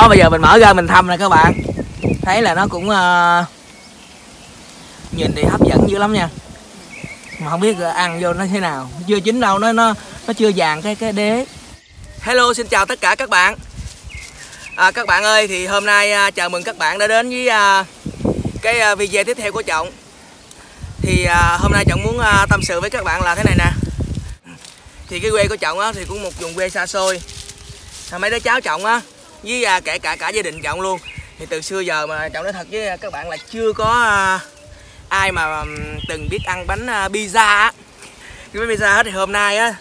đó bây giờ mình mở ra mình thăm nè các bạn. Thấy là nó cũng uh, nhìn thì hấp dẫn dữ lắm nha. Mà không biết ăn vô nó thế nào. Chưa chín đâu nó nó nó chưa vàng cái cái đế. Hello xin chào tất cả các bạn. À, các bạn ơi thì hôm nay à, chào mừng các bạn đã đến với à, cái à, video tiếp theo của trọng. Thì à, hôm nay trọng muốn à, tâm sự với các bạn là thế này nè. Thì cái quê của trọng á thì cũng một vùng quê xa xôi. À, mấy đứa cháu trọng á với à, kể cả cả gia đình trọng luôn. Thì từ xưa giờ mà trọng nói thật với các bạn là chưa có à, ai mà từng biết ăn bánh à, pizza á. Cái bánh pizza hết thì hôm nay á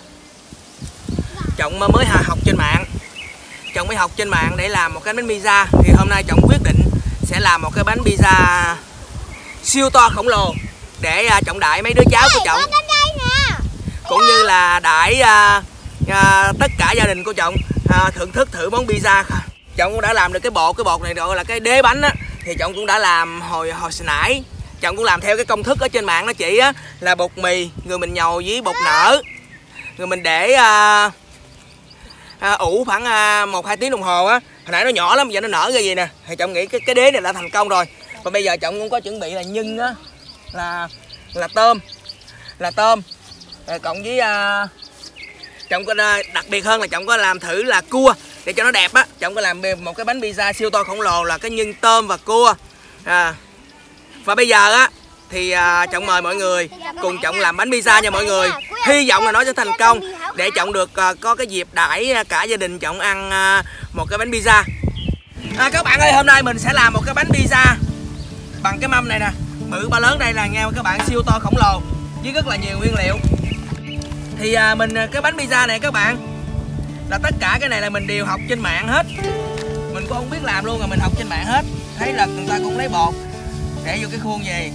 trọng mới học trên mạng. Trọng mới học trên mạng để làm một cái bánh pizza. Thì hôm nay trọng quyết định sẽ làm một cái bánh pizza siêu to khổng lồ để à, trọng đãi mấy đứa cháu của trọng cũng như là đãi à, à, tất cả gia đình của trọng à, thưởng thức thử món pizza chồng cũng đã làm được cái bột cái bột này gọi là cái đế bánh á. Thì chồng cũng đã làm hồi hồi nãy. Chồng cũng làm theo cái công thức ở trên mạng nó chỉ á là bột mì người mình nhồi với bột nở. Người mình để à, à, ủ khoảng à, một hai tiếng đồng hồ á. Hồi nãy nó nhỏ lắm bây giờ nó nở ra gì nè. Thì chồng nghĩ cái cái đế này đã thành công rồi. Và bây giờ chồng cũng có chuẩn bị là nhân á là là tôm là tôm. Rồi cộng với à, chồng có à, đặc biệt hơn là chồng có làm thử là cua để cho nó đẹp á trọng có làm một cái bánh pizza siêu to khổng lồ là cái nhân tôm và cua. À, và bây giờ á thì à, trọng mời mọi người cùng trọng làm bánh pizza nha mọi người. Hy vọng là nó sẽ thành công để trọng được à, có cái dịp đãi à, cả gia đình trọng ăn à, một cái bánh pizza. À, các bạn ơi hôm nay mình sẽ làm một cái bánh pizza bằng cái mâm này nè. Bự ba lớn đây là nghe các bạn siêu to khổng lồ với rất là nhiều nguyên liệu. Thì à, mình à, cái bánh pizza này các bạn là tất cả cái này là mình đều học trên mạng hết. Mình cũng không biết làm luôn mà mình học trên mạng hết. Thấy là người ta cũng lấy bột. Để vô cái khuôn gì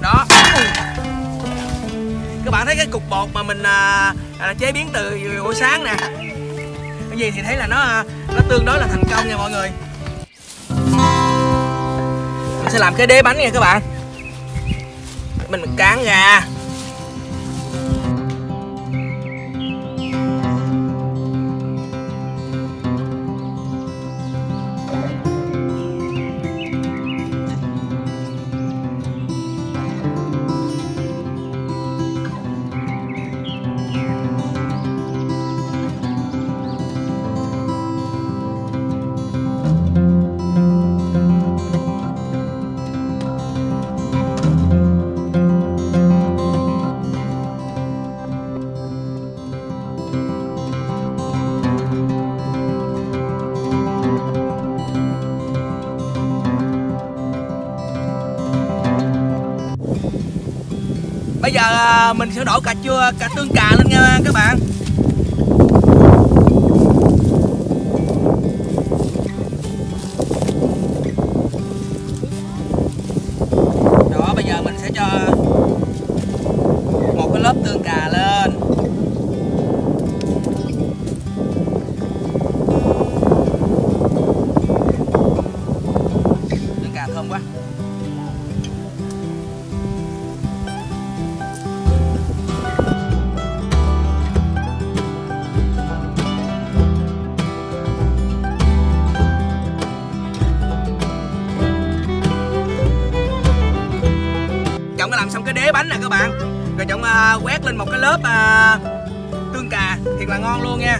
đó. Các bạn thấy cái cục bột mà mình à, à, chế biến từ buổi sáng nè. Cái gì thì thấy là nó à, nó tương đối là thành công nha mọi người. Mình sẽ làm cái đế bánh nha các bạn. Mình cán ra. Bây giờ à, mình sẽ đổ cà chua cà tương cà lên nha các bạn. Rồi trọng uh, à, quét lên một cái lớp uh, tương cà thiệt là ngon luôn nha.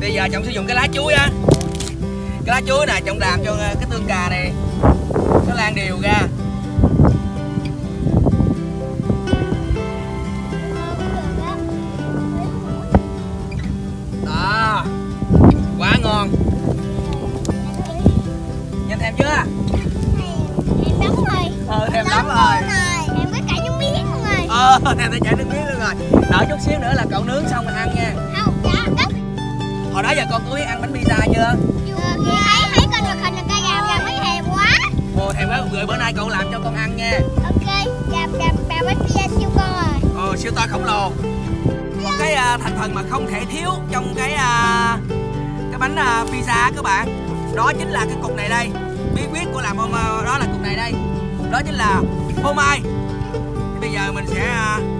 Bây giờ trọng sử dụng cái lá chuối á. Cái lá chuối này trọng làm cho à, cái tương cà này nó lan đều ra. Thèm tới chảy nước miếng luôn rồi. Đợi chút xíu nữa là cậu nướng xong mình ăn nha. Hồi đó giờ con có biết ăn bánh pizza chưa? Ồ thèm quá. Người bữa nay cậu làm cho con ăn nha. Ồ siêu to khổng lồ. Một cái uh, thành phần mà không thể thiếu trong cái uh, cái bánh uh, pizza các bạn đó chính là cái cục này đây. Bí quyết của làm hôm đó là cục này đây. Đó chính là phô mai bây giờ mình sẽ à,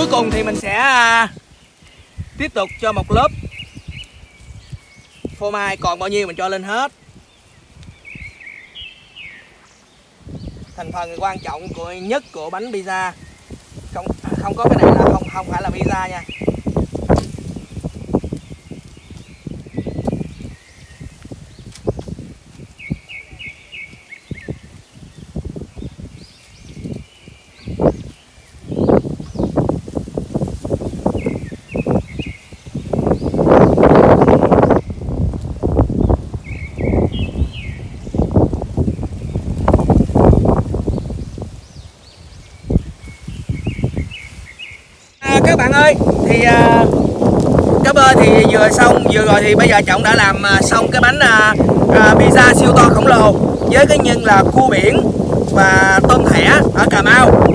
cuối cùng thì mình sẽ à, tiếp tục cho một lớp phô mai còn bao nhiêu mình cho lên hết. Thành phần quan trọng của, nhất của bánh pizza. Không không có cái này là không không phải là pizza nha. Các bạn ơi. Thì uh, cá bơ thì vừa xong vừa rồi thì bây giờ trọng đã làm à, xong cái bánh uh, uh, pizza siêu to khổng lồ với cái nhân là cua biển và tôm thẻ ở Cà Mau.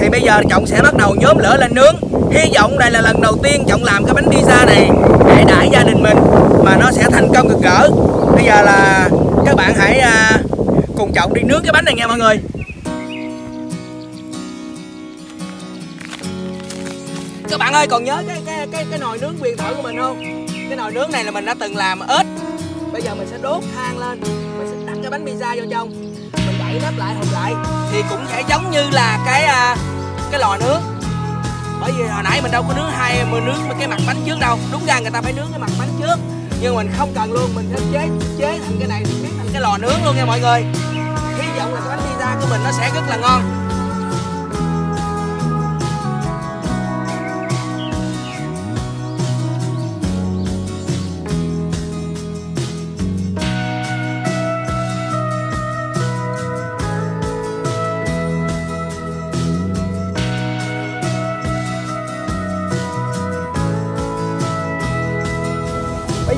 Thì bây giờ trọng sẽ bắt đầu nhóm lửa lên nướng. Hy vọng đây là lần đầu tiên trọng làm cái bánh pizza này để đãi gia đình mình mà nó sẽ thành công cực gỡ bây giờ là các bạn hãy uh, cùng trọng đi nướng cái bánh này nha mọi người. Các bạn ơi, còn nhớ cái cái cái cái nồi nướng quyền thoại của mình không? Cái nồi nướng này là mình đã từng làm ếch. Bây giờ mình sẽ đốt than lên, mình sẽ đặt cái bánh pizza vô trong. Mình đẩy nắp lại hộp lại. Thì cũng sẽ giống như là cái à, cái lò nướng. Bởi vì hồi nãy mình đâu có nướng hai, mình nướng cái mặt bánh trước đâu. Đúng ra người ta phải nướng cái mặt bánh trước. Nhưng mình không cần luôn, mình sẽ chế chế thành cái này biến thành cái lò nướng luôn nha mọi người. Hy vọng là cái bánh pizza của mình nó sẽ rất là ngon.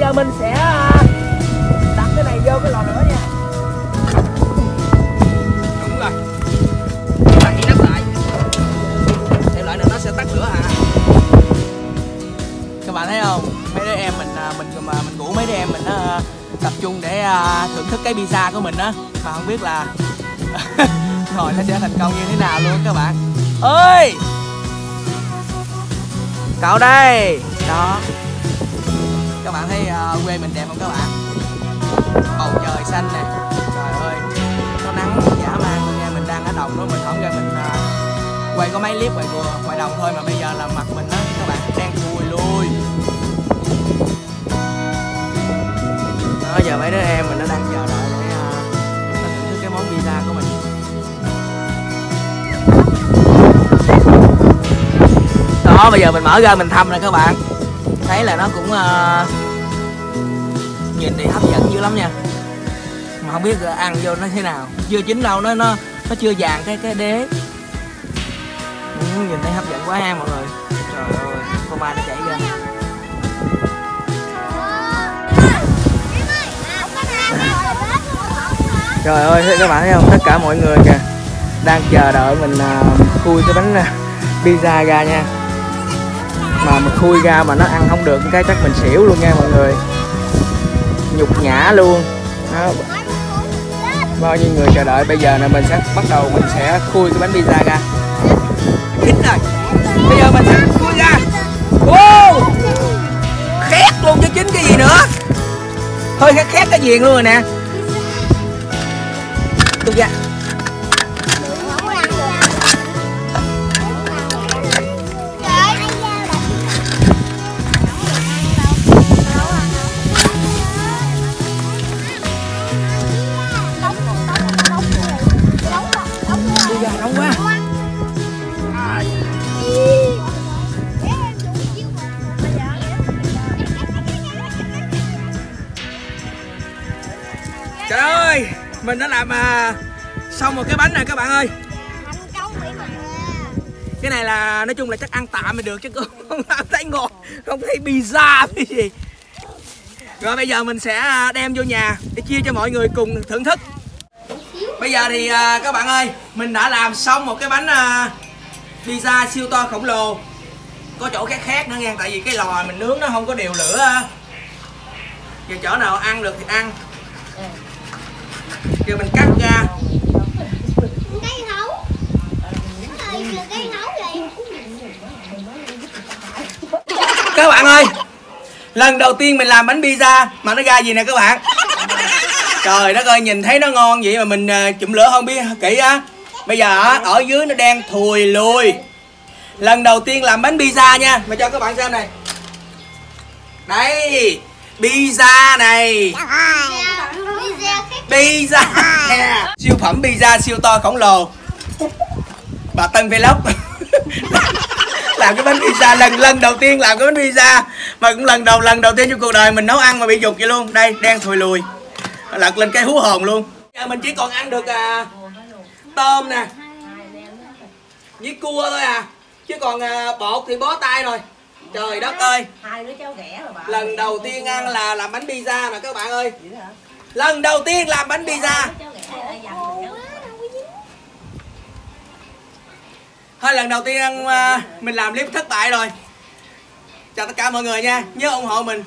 Giờ mình sẽ à, đặt cái này vô cái lò lửa nha. Đúng rồi. Đặt gì nắp lại. Theo lại này nó sẽ tắt lửa hả các bạn thấy không? Mấy đứa em mình à, mình mà mình ngủ, mấy đứa em mình nó tập trung để thưởng thức cái pizza của mình á. Mà không biết là rồi, nó sẽ thành công như thế nào luôn các bạn. Ơi cậu đây! Đó các bạn thấy uh, quê mình đẹp không các bạn? Bầu trời xanh nè. Trời ơi có nắng dã man luôn nha mình đang ở đồng đó mình không ra mình uh, quay có mấy clip ngoài vừa ngoài đồng thôi mà bây giờ là mặt mình đó các bạn đang thui lui đó giờ mấy đứa em mình nó đang chờ đợi để uh, nó thưởng thức cái món pizza của mình. Đó bây giờ mình mở ra mình thăm nè các bạn thấy là nó cũng uh, nhìn thì hấp dẫn dữ lắm nha. Mà không biết ăn vô nó thế nào. Chưa chín đâu nó nó nó chưa vàng cái cái đế. Ừ, nhìn thấy hấp dẫn quá ha mọi người. Trời ơi con ba nó chảy ra trời ơi thấy các bạn thấy không? Tất cả mọi người kìa đang chờ đợi mình uh, khui cái bánh uh, pizza ra nha mà mình khui ra mà nó ăn không được, cái chắc mình xỉu luôn nha mọi người. Nhục nhã luôn. Đó. bao nhiêu người chờ đợi? Bây giờ là mình sẽ bắt đầu, mình sẽ khui cái bánh pizza ra. Chín rồi. Bây giờ mình sẽ khui ra. Wow! Khét luôn chứ chín cái gì nữa. Hơi khét khét cái viền luôn rồi nè. Mình đã làm à, xong một cái bánh này các bạn ơi. Cái này là nói chung là chắc ăn tạm mới được chứ không thấy ngọt Không thấy pizza cái gì. Rồi bây giờ mình sẽ à, đem vô nhà để chia cho mọi người cùng thưởng thức. Bây giờ thì à, các bạn ơi Mình đã làm xong một cái bánh à, pizza siêu to khổng lồ. Có chỗ khác khác nữa nha Tại vì cái lò mình nướng nó không có đều lửa. Giờ chỗ nào ăn được thì ăn Giờ mình cắt ra. Cây hấu cây hấu vậy các bạn ơi lần đầu tiên mình làm bánh pizza mà nó ra gì nè các bạn? Trời đất ơi nhìn thấy nó ngon vậy mà mình uh, chụm lửa không biết kỹ á. Bây giờ ở dưới nó đang thùi lùi. Lần đầu tiên làm bánh pizza nha mà cho các bạn xem này. Đây pizza này pizza. Siêu phẩm pizza siêu to khổng lồ. Bà tân vlog. Làm cái bánh pizza lần lần đầu tiên làm cái bánh pizza. Mà cũng lần đầu lần đầu tiên trong cuộc đời mình nấu ăn mà bị dục vậy luôn. Đây đen thùi lùi. Lật lên cái hú hồn luôn. Giờ mình chỉ còn ăn được à, tôm nè. Với cua thôi à. Chứ còn à, bột thì bó tay rồi. Trời đất ơi. Lần đầu tiên ăn là làm bánh pizza mà các bạn ơi lần đầu tiên làm bánh pizza. Thôi, lần đầu tiên ờ, mình làm clip thất bại rồi. Chào tất cả mọi người nha. Nhớ ủng hộ mình.